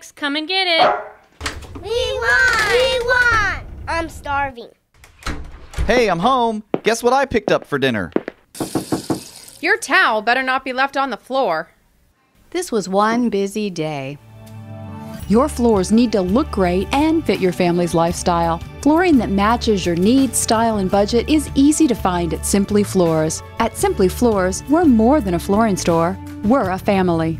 Alex, come and get it. We want! We want! I'm starving. Hey, I'm home. Guess what I picked up for dinner? Your towel better not be left on the floor. This was one busy day. Your floors need to look great and fit your family's lifestyle. Flooring that matches your needs, style, and budget is easy to find at Simply Floors. At Simply Floors, we're more than a flooring store, we're a family.